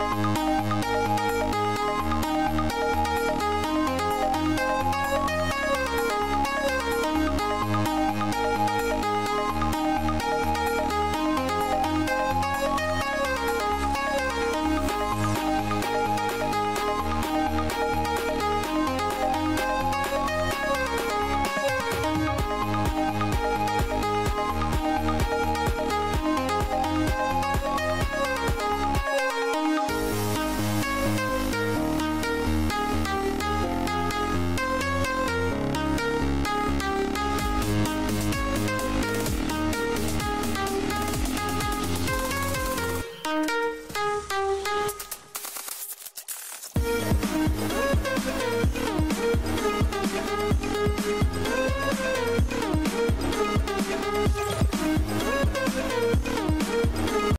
Música